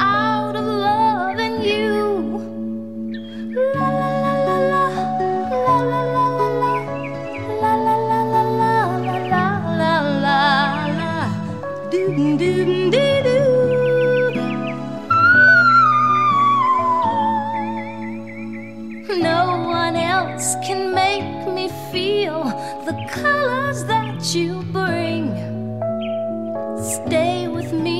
out of loving you. La la la la la la la la la la la la la la la la la la. No one else can make me feel the colors that you bring. Stay with me.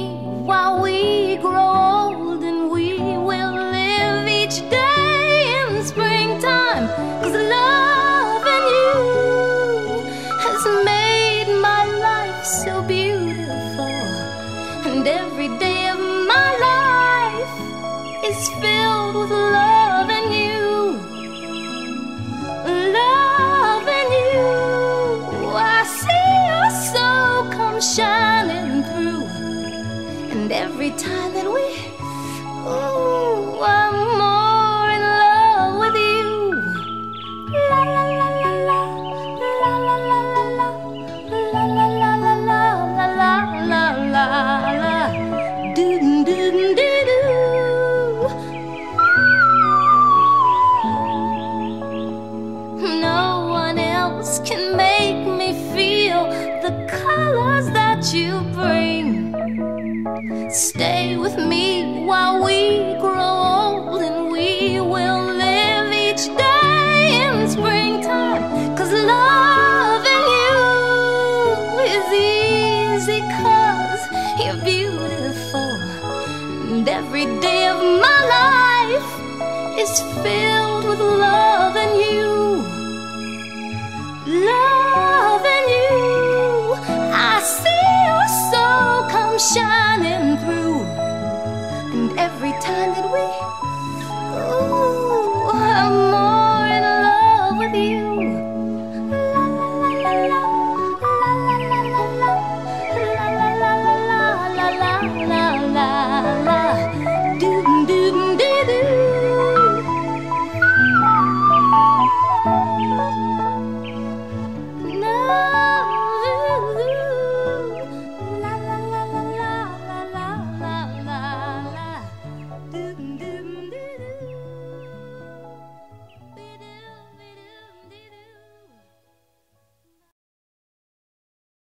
Is filled with loving you. Loving you. I see your soul come shining through. And every time that we, ooh, beautiful. And every day of my life is filled with loving you. Loving you, I see your soul come shining through. And every time that we Música